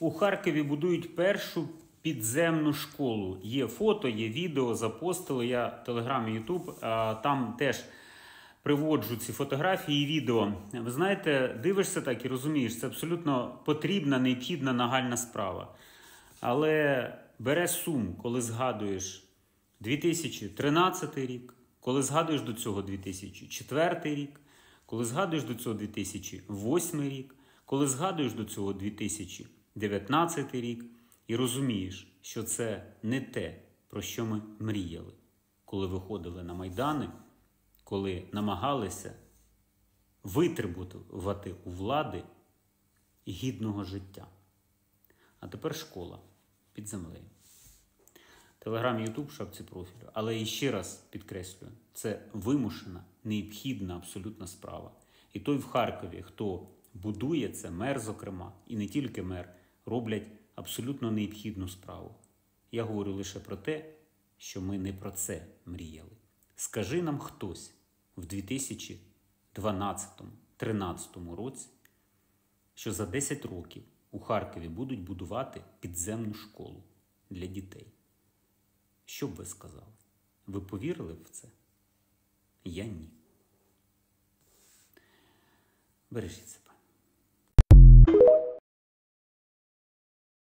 У Харкові будують першу підземну школу. Є фото, є відео, запостили я в Телеграмі Ютуб. Там теж приводжу ці фотографії і відео. Ви знаєте, дивишся так і розумієш, це абсолютно потрібна, необхідна, нагальна справа. Але бере сум, коли згадуєш 2013 рік, коли згадуєш до цього 2004 рік, коли згадуєш до цього 2008 рік, коли згадуєш до цього 2019 рік, і розумієш, що це не те, про що ми мріяли, коли виходили на майдани, коли намагалися витребувати у влади гідного життя. А тепер школа під землею. Телеграм, Ютуб, шапці профілю. Але і ще раз підкреслюю, це вимушена, необхідна абсолютна справа. І той в Харкові, хто будує це, мер, зокрема, і не тільки мер, роблять абсолютно необхідну справу. Я говорю лише про те, що ми не про це мріяли. Скажи нам хтось в 2012-2013 році, що за 10 років у Харкові будуть будувати підземну школу для дітей. Що б ви сказали? Ви повірили в це? Я ні. Бережіть себе.